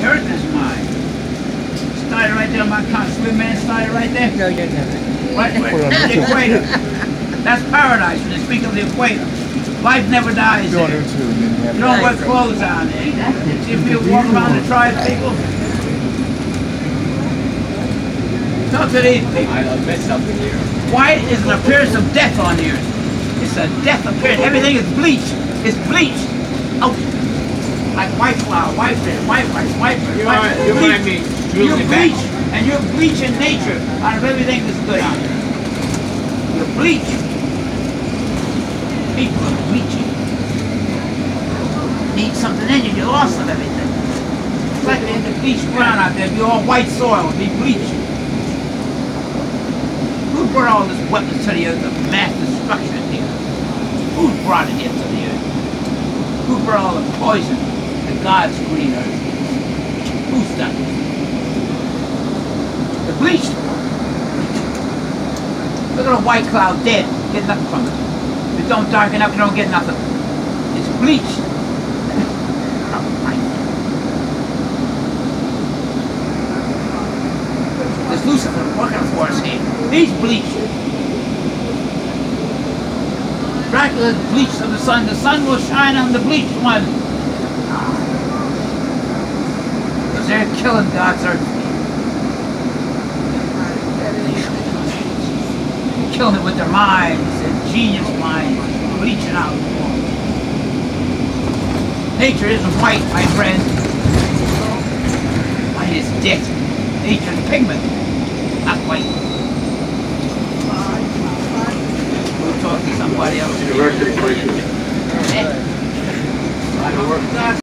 The earth is mine. Started right there on my continent. man started right there. No, you never. Right where? The equator. That's paradise when they speak of the equator. Life never dies there. YouTube and then have You don't wear clothes on there. See if you walk around the tribe people. Talk to these people. I missed something here. White is an appearance of death on the earth. It's a death appearance. Everything is bleached. It's bleached. Oh, like white flour, white bread, white rice, white bread. You white are- you bleach. remind me, You're bleach, and you're bleaching nature out of everything that's good out there. You're bleach. People are bleaching. Need something in you, you're lost of everything. It's like in the bleached ground out there, you're all white soil, be bleached. Who brought all this weapons to the earth of mass destruction here? Who brought it here to the earth? Who brought all the poison God's green earth? Who's it? The bleached. Look at a white cloud dead. Get nothing from it. If it don't darken up, you don't get nothing. It's bleached. There's Lucifer working for us here. He's bleached. Dracula's bleached of the sun. The sun will shine on the bleached one. Because they're killing God's earth. They're killing it with their minds, their genius minds, bleaching out. Nature isn't white, my friend. White is death. Nature's pigment, not white. We'll talk to somebody else. Question. Eh?